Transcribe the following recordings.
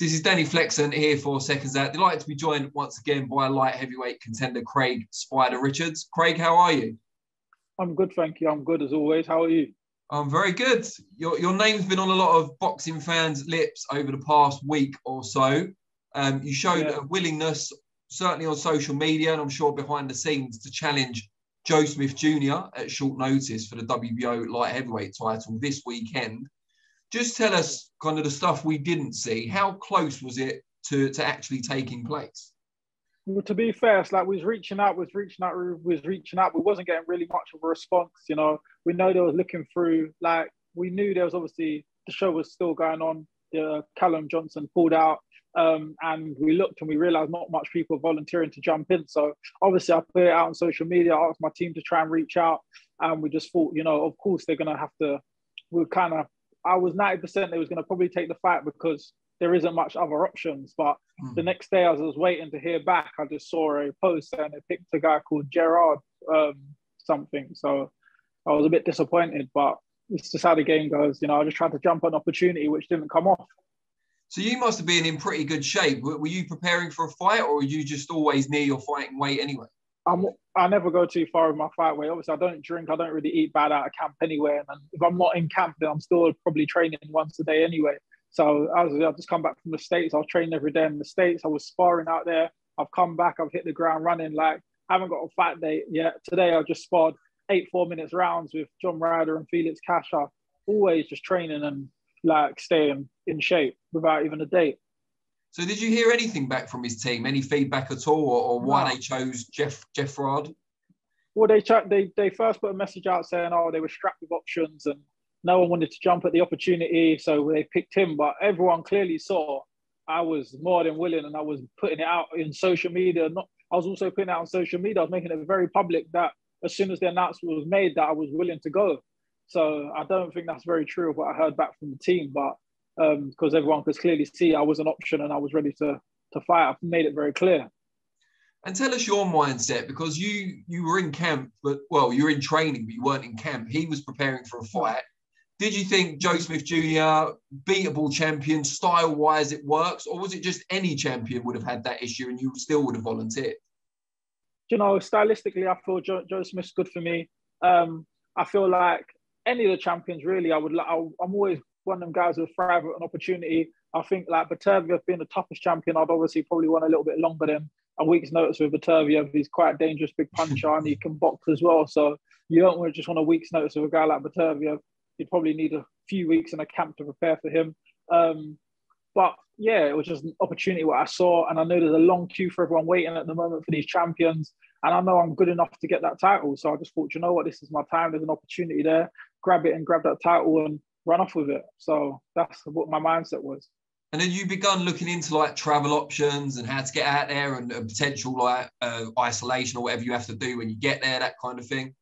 So this is Danny Flexen here for Seconds Out. Delighted to be joined once again by a light heavyweight contender Craig Spider Richards. Craig, how are you? I'm good, thank you. I'm good as always. How are you? I'm very good. Your, your name's been on a lot of boxing fans' lips over the past week or so. Um, you showed yeah. a willingness, certainly on social media, and I'm sure behind the scenes, to challenge Joe Smith Jr. at short notice for the WBO light heavyweight title this weekend. Just tell us kind of the stuff we didn't see. How close was it to, to actually taking place? Well, to be fair, it's like we was reaching out, we was reaching out, we was reaching out. We wasn't getting really much of a response. You know, we know they was looking through. Like we knew there was obviously the show was still going on. Uh, Callum Johnson pulled out, um, and we looked and we realized not much people volunteering to jump in. So obviously, I put it out on social media. Asked my team to try and reach out, and we just thought, you know, of course they're gonna have to. We kind of I was 90% they was going to probably take the fight because there isn't much other options. But mm. the next day, as I was waiting to hear back, I just saw a post and it picked a guy called Gerard um, something. So I was a bit disappointed, but it's just how the game goes. You know, I just tried to jump on opportunity, which didn't come off. So you must have been in pretty good shape. Were you preparing for a fight, or were you just always near your fighting weight anyway? I'm I never go too far with my fight weight. Obviously, I don't drink. I don't really eat bad out of camp anyway. And if I'm not in camp, then I'm still probably training once a day anyway. So as I've just come back from the states, I was training every day in the states. I was sparring out there. I've come back. I've hit the ground running. Like I haven't got a fight date yet. Today I just sparred eight four minutes rounds with John Ryder and Felix Kasha. Always just training and like staying in shape without even a date. So did you hear anything back from his team? Any feedback at all, or, or why no. they chose Jeff Jeff Rod? Well, they they they first put a message out saying, oh, they were strapped with options and no one wanted to jump at the opportunity, so they picked him. But everyone clearly saw I was more than willing, and I was putting it out in social media. Not, I was also putting it out on social media. I was making it very public that as soon as the announcement was made, that I was willing to go. So I don't think that's very true of what I heard back from the team, but because um, everyone could clearly see I was an option and I was ready to to fight. I've made it very clear. And tell us your mindset because you you were in camp, but well, you were in training, but you weren't in camp. He was preparing for a fight. Did you think Joe Smith Jr. beatable champion style wise it works, or was it just any champion would have had that issue and you still would have volunteered? You know, stylistically, I feel Joe, Joe Smith's good for me. Um, I feel like any of the champions really, I would. I, I'm always one of them guys who thrive at an opportunity. I think like Beterbiev being the toughest champion, I'd obviously probably want a little bit longer than a week's notice with Beterbiev. He's quite a dangerous big puncher and he can box as well. So you don't want to just want a week's notice with a guy like Beterbiev. You'd probably need a few weeks in a camp to prepare for him. Um, but yeah, it was just an opportunity what I saw, and I know there's a long queue for everyone waiting at the moment for these champions, and I know I'm good enough to get that title. So I just thought, you know what, this is my time. There's an opportunity there. Grab it and grab that title and run off with it. So that's what my mindset was. And then you begun looking into like travel options and how to get out there and, potential like uh, isolation or whatever you have to do when you get there, that kind of thing.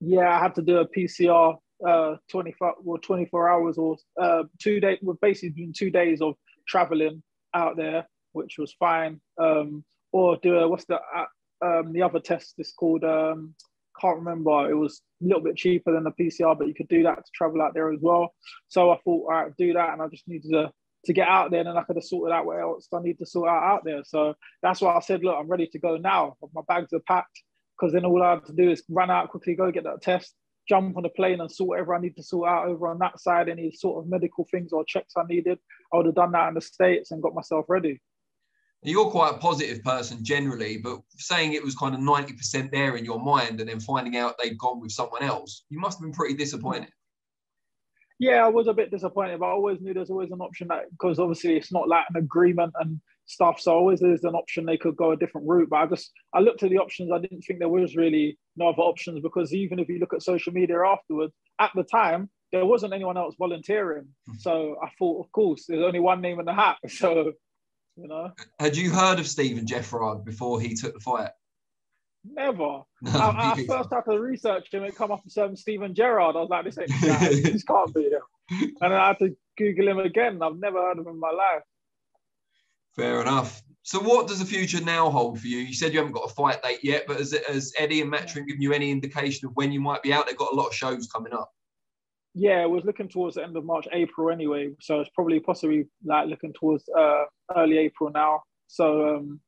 Yeah, I had to do a PCR uh, 24 well 24 hours or uh, two days. Well, basically been two days of traveling out there, which was fine. Um, or do a what's the uh, um, the other test? It's called um, can't remember. It was a little bit cheaper than the PCR, but you could do that to travel out there as well. So I thought, all right, do that, and I just needed to to get out there, and then I could have sorted out what else I need to sort out out there. So that's why I said, look, I'm ready to go now. My bags are packed because then all I have to do is run out quickly, go get that test, jump on a plane, and sort whatever I need to sort out over on that side. Any sort of medical things or checks I needed, I would have done that in the states and got myself ready. You're quite a positive person generally, but saying it was kind of 90% there in your mind and then finding out they'd gone with someone else, you must have been pretty disappointed. Yeah, I was a bit disappointed, but I always knew there's always an option that because obviously it's not like an agreement and stuff. So always there's an option they could go a different route. But I just I looked at the options. I didn't think there was really no other options because even if you look at social media afterwards, at the time there wasn't anyone else volunteering. Hmm. So I thought, of course, there's only one name in the hat. So you know. Had you heard of Steven Geffrard before he took the fight? Never. No, I, I, first had to research him. It come up with some Steven Gerrard. I was like, this ain't this can't be him. And I had to Google him again. I've never heard of him in my life. Fair enough. So, what does the future now hold for you? You said you haven't got a fight date yet, but has, has Eddie and Matchroom given you any indication of when you might be out? They've got a lot of shows coming up. Yeah, it was looking towards the end of March, April anyway. So it's probably possibly like looking towards uh, early April now. So um,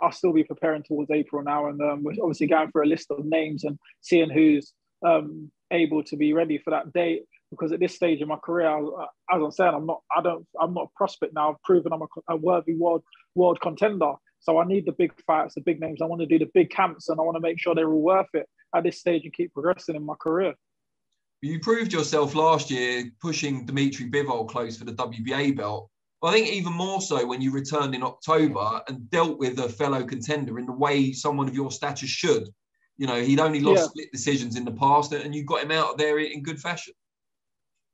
I'll still be preparing towards April now, and um, we're obviously going for a list of names and seeing who's um, able to be ready for that date. Because at this stage in my career, as I'm saying, I'm not, I don't, I'm not a prospect now. I've proven I'm a, a worthy world world contender. So I need the big fights, the big names. I want to do the big camps, and I want to make sure they're all worth it at this stage and keep progressing in my career. You proved yourself last year pushing Dmitry Bivol close for the WBA belt. But I think even more so when you returned in October and dealt with a fellow contender in the way someone of your stature should. You know, he'd only lost yeah. split decisions in the past, and you got him out there in good fashion.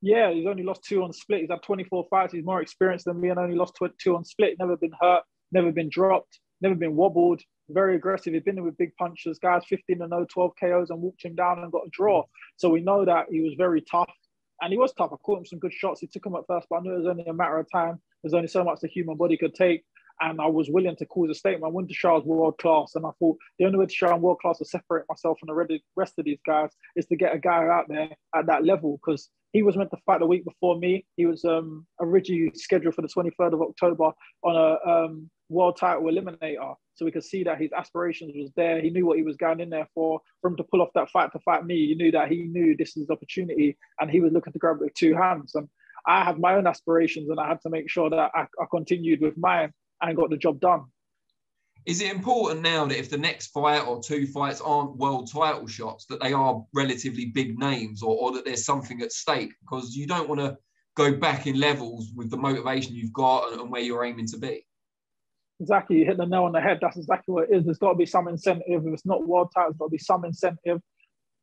Yeah, he's only lost two on split. He's had 24 fights. He's more experienced than me and only lost two on split. Never been hurt, never been dropped, never been wobbled. Very aggressive. He'd been with big punches. Guys 15 and 0, 12 KOs and walked him down and got a draw. So we know that he was very tough. And he was tough. I caught him some good shots. He took him at first, but I knew it was only a matter of time. There's only so much the human body could take and I was willing to cause a statement. I went to Charles world class, and I thought the only way to show I'm world class to separate myself from the rest of these guys is to get a guy out there at that level because he was meant to fight the week before me. He was um, originally scheduled for the 23rd of October on a um, world title eliminator, so we could see that his aspirations was there. He knew what he was going in there for. For him to pull off that fight to fight me, you knew that he knew this is opportunity, and he was looking to grab it with two hands. And I had my own aspirations, and I had to make sure that I, I continued with mine and got the job done. Is it important now that if the next fight or two fights aren't world title shots, that they are relatively big names or, or that there's something at stake? Because you don't want to go back in levels with the motivation you've got and, and where you're aiming to be. Exactly, you hit the nail on the head. That's exactly what it is. There's got to be some incentive. If it's not world titles, got to be some incentive,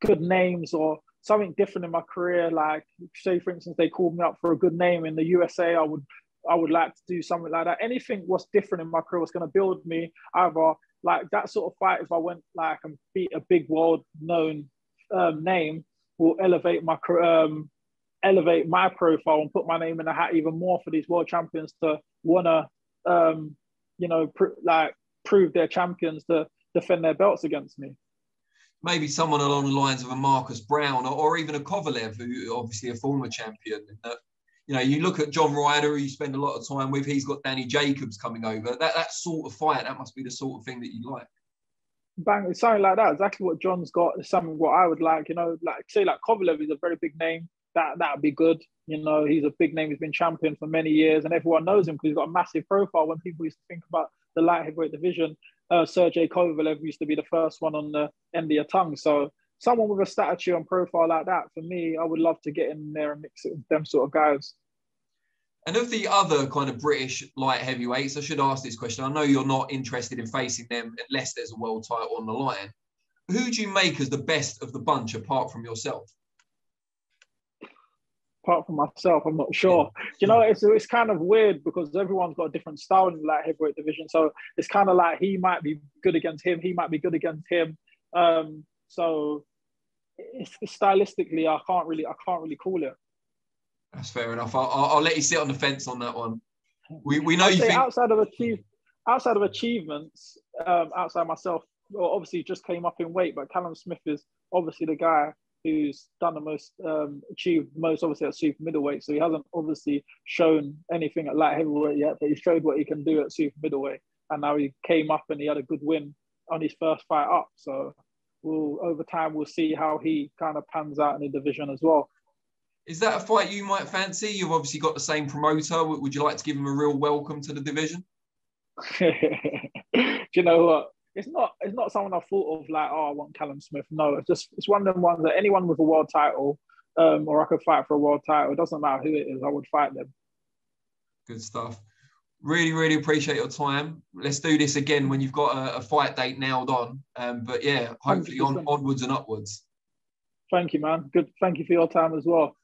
good names or something different in my career. Like, say, for instance, they called me up for a good name in the USA, I would I would like to do something like that. Anything was different in my career was going to build me. Either like that sort of fight, if I went like and beat a big world known um, name, will elevate my um, elevate my profile and put my name in the hat even more for these world champions to wanna um, you know pr- like prove their champions to defend their belts against me. Maybe someone along the lines of a Marcus Browne or, or even a Kovalev, who obviously a former champion, you know, you look at John Ryder, who you spend a lot of time with. He's got Danny Jacobs coming over. That that sort of fight, that must be the sort of thing that you like. Bang, it's something like that. Exactly what John's got is something what I would like. You know, like say like Kovalev is a very big name. That that would be good. You know, he's a big name. He's been champion for many years, and everyone knows him because he's got a massive profile. When people used to think about the light heavyweight division, uh, Sergey Kovalev used to be the first one on the end of your tongue. So someone with a stature and profile like that, for me, I would love to get in there and mix it with them sort of guys. And of the other kind of British light heavyweights, I should ask this question. I know you're not interested in facing them unless there's a world title on the line. Who do you make as the best of the bunch apart from yourself? Apart from myself, I'm not sure. Yeah. You know, it's it's kind of weird because everyone's got a different style in the light heavyweight division. So it's kind of like he might be good against him, he might be good against him. Um, so it's, stylistically, I can't really, I can't really call it. That's fair enough. I'll, I'll, let you sit on the fence on that one. We, we know I'd you think outside of achieve, outside of achievements, um, outside myself, well, obviously just came up in weight, but Callum Smith is obviously the guy who's done the most, um, achieved most obviously at super middleweight. So he hasn't obviously shown anything at light heavyweight yet, but he showed what he can do at super middleweight. And now he came up and he had a good win on his first fight up. So we'll over time we'll see how he kind of pans out in the division as well. Is that a fight you might fancy? You've obviously got the same promoter. Would you like to give him a real welcome to the division? Do you know what? It's not. It's not someone I thought of like, oh, I want Callum Smith. No, it's just it's one of them ones that anyone with a world title, um, or I could fight for a world title. It doesn't matter who it is. I would fight them. Good stuff. Really, really appreciate your time. Let's do this again when you've got a, a fight date nailed on. Um, but yeah, hopefully on, onwards and upwards. Thank you, man. Good. Thank you for your time as well.